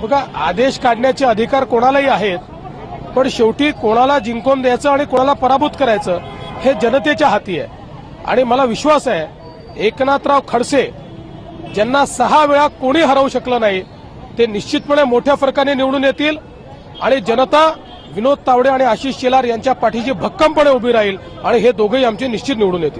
बघा आदेश काढण्याचे अधिकार कोणालाही आहेत पण शेवटी कोणाला जिंकून द्यायचं आणि कोणाला पराभूत करायचं हे जनतेच्या हाती आहे. आणि मला विश्वास आहे एकनाथराव खडसे ज्यांना सहा वेळा कोणी हरवू शकलं नाही ते निश्चितपणे मोठ्या फरकाने निवडून येतील आणि जनता विनोद तावडे आणि आशिष शेलार यांच्या पाठीशी भक्कमपणे उभी राहील आणि हे दोघेही आमचे निश्चित निवडून येतील.